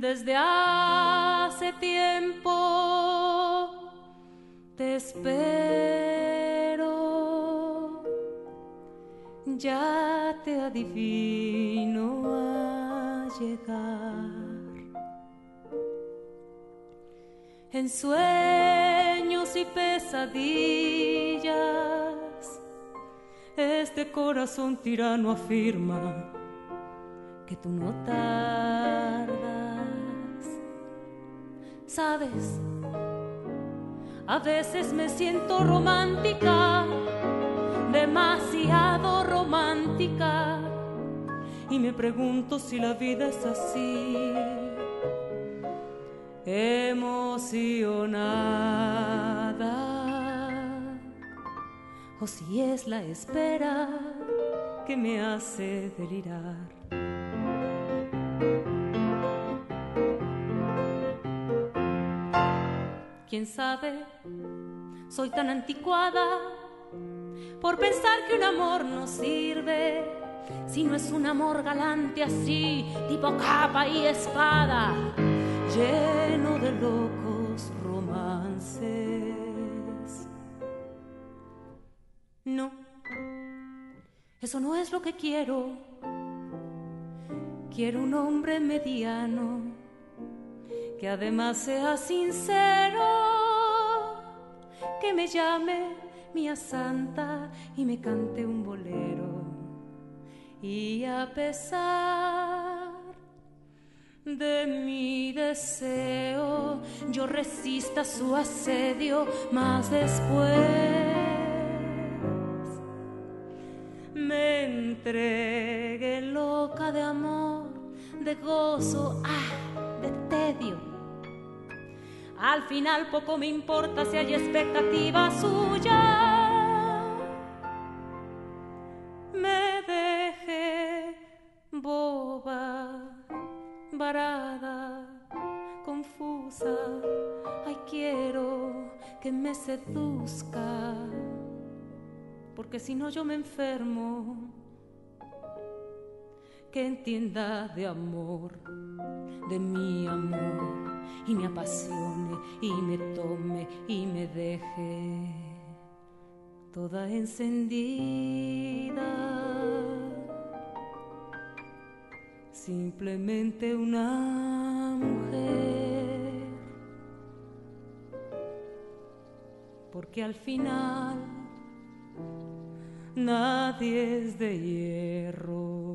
Desde hace tiempo te espero, ya te adivino a llegar. En sueños y pesadillas, este corazón tirano afirma que tú no tardas. Sabes, a veces me siento romántica, demasiado romántica, y me pregunto si la vida es así, emocionada, o si es la espera que me hace delirar. Quién sabe, soy tan anticuada por pensar que un amor no sirve si no es un amor galante así, tipo capa y espada, lleno de locos romances. No, eso no es lo que quiero. Quiero un hombre mediano que además sea sincero, que me llame mía santa y me cante un bolero. Y a pesar de mi deseo, yo resista su asedio, más después me entregue loca de amor, de gozo, ah, al final poco me importa si hay expectativa suya. Me dejé boba, varada, confusa. Ay, quiero que me seduzca, porque si no yo me enfermo. Que entienda de amor, de mi amor y me apasione y me tome y me deje toda encendida. Simplemente una mujer, porque al final nadie es de hierro.